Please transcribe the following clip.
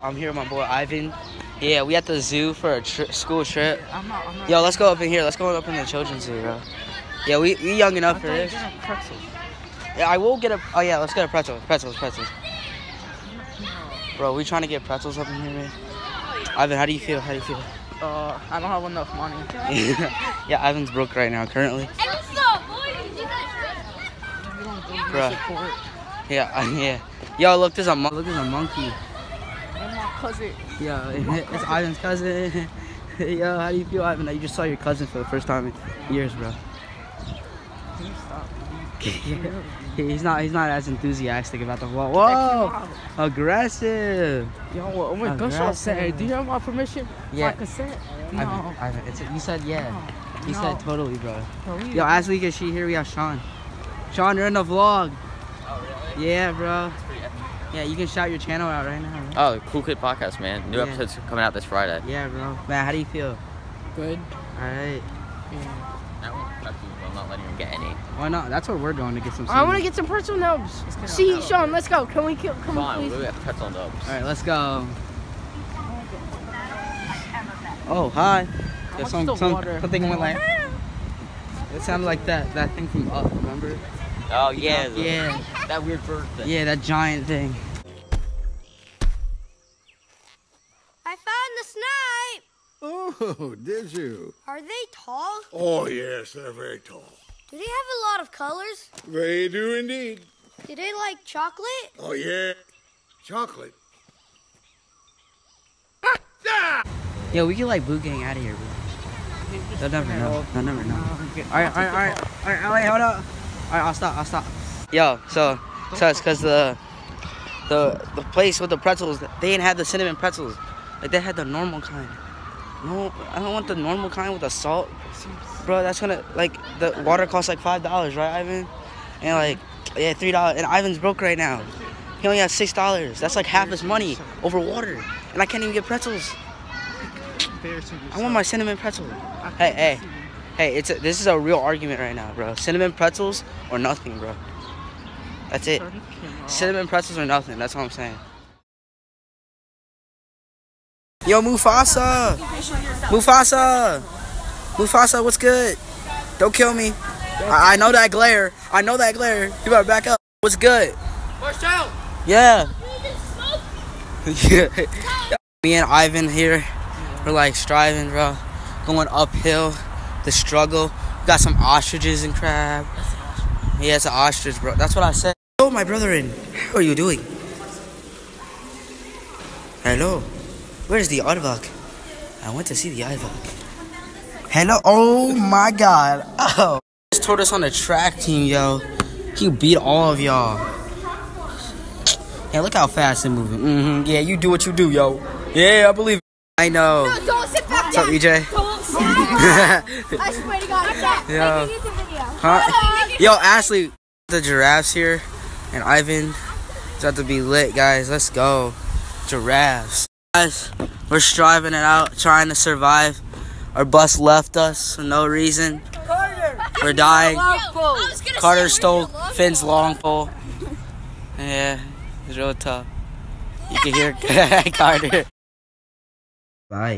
I'm here with my boy Ivan. Yeah, we at the zoo for a tri- school trip. I'm not. I'm not Yo, let's go up in here. Let's go up in the children's zoo, bro. Yeah, we we young enough I for thought this. were gonna pretzels. Yeah, I will get a. Oh yeah, let's get a pretzel. Pretzels, pretzels. Bro, we trying to get pretzels up in here, man. Ivan, how do you feel? How do you feel? Uh, I don't have enough money. yeah, Ivan's broke right now, currently. Bruh. Support. Yeah, yeah. Yo, look, there's a mon- look, there's a monkey. And my cousin. Yo, it's Ivan's cousin. Yo, how do you feel, Ivan? That you just saw your cousin for the first time in years, bro. Can you stop? he's not. He's not as enthusiastic about the whoa. Check Whoa, aggressive. Yo, oh my gunshot set. Do you have my permission? Yeah. My consent? No. Ivan, Ivan, it's, you said yeah. He No. said totally, bro. No, Yo, as we get she here, we have Sean. Sean, you're in the vlog. Oh really? Yeah, bro. Yeah, you can shout your channel out right now. Bro. Oh, Cool Kid Podcast, man. New Yeah. episodes coming out this Friday. Yeah, bro. Man, how do you feel? Good. All right. Yeah. I won't touch you. I'm not letting you get any. Why not? That's where we're going to get some. I want to get some pretzel nubs. See, hell. Sean, let's go. Can we kill? Come on, Fine, please. we'll get pretzel dubs. All right, let's go. Oh, hi. Yeah, some, the some, water? something went like. It sounded like that that thing from Up. Remember? Oh, yeah. the- Yeah. That weird bird thing. Yeah, that giant thing. I found the snipe. Oh, did you? Are they tall? Oh, yes, they're very tall. Do they have a lot of colors? They do indeed. Do they like chocolate? Oh, yeah. Chocolate. Ah! Yo, we can like boot gang out of here. They'll never know. They'll never know. All right, all right, all right, all right. Wait, hold up. All right, I'll stop. I'll stop. Yo, so, so it's cause the, the, the place with the pretzels, they didn't have the cinnamon pretzels. Like they had the normal kind. No, I don't want the normal kind with the salt, bro. That's gonna like the water costs like five dollars, right, Ivan? And like, yeah, three dollars. And Ivan's broke right now. He only has six dollars. That's like half his money over water, and I can't even get pretzels. I want my cinnamon pretzel. Hey, hey, hey! It's a, this is a real argument right now, bro. Cinnamon pretzels or nothing, bro. That's it. Cinnamon pretzels or nothing. That's all I'm saying. Yo, Mufasa! Mufasa! Mufasa, what's good? Don't kill me. I, I know that glare. I know that glare. You better back up. What's good? Watch out! Yeah. yeah. Me and Ivan here, we're like striving, bro. Going uphill, the struggle. Got some ostriches and crab. Yeah, it's an ostrich, bro. That's what I said. Oh, my brethren, how are you doing? Hello. Where's the aardvark? I went to see the aardvark. Hello. Oh my God. Oh. Just told us on the track team, yo. He beat all of y'all. Yeah, look how fast they're moving. hmm Yeah, you do what you do, yo. Yeah, I believe. it. I know. Don't sit back What's up, EJ? Don't sit. I swear to God, stop. Yeah. Making YouTube video. Huh? Yo, Ashley, the giraffes here, and Ivan. It's about to be lit, guys. Let's go. Giraffes. Guys, we're striving it out, trying to survive. Our bus left us for no reason. Carter. We're dying. Carter stole Finn's long pole. Yeah, it's real tough. You can hear Carter. Bye.